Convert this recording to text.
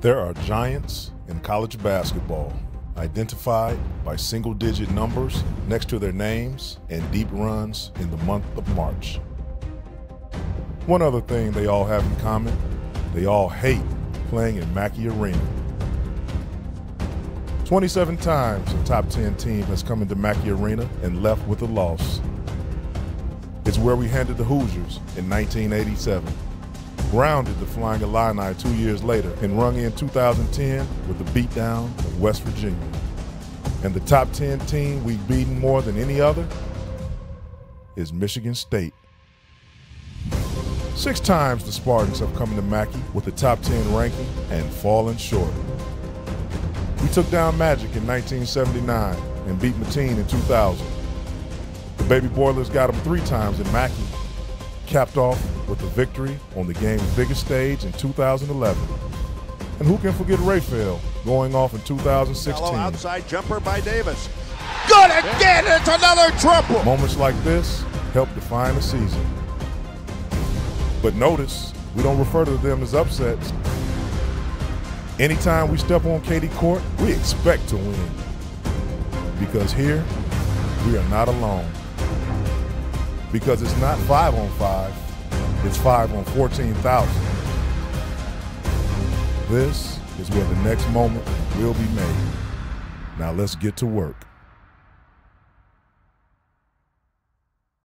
There are giants in college basketball, identified by single digit numbers next to their names and deep runs in the month of March. One other thing they all have in common they all hate playing in Mackey Arena. 27 times a top 10 team has come into Mackey Arena and left with a loss. It's where we handed the Hoosiers in 1987 grounded the Flying Illini two years later and rung in 2010 with the beatdown of West Virginia. And the top 10 team we've beaten more than any other is Michigan State. Six times the Spartans have come to Mackey with the top 10 ranking and fallen short. We took down Magic in 1979 and beat Mateen in 2000. The Baby Boilers got them three times in Mackey capped off with a victory on the game's biggest stage in 2011. And who can forget Rapheal going off in 2016? outside jumper by Davis. Good again. It's another triple. Moments like this help define a season. But notice, we don't refer to them as upsets. Anytime we step on Keady Court, we expect to win. Because here, we are not alone because it's not five on five, it's five on 14,000. This is where the next moment will be made. Now let's get to work.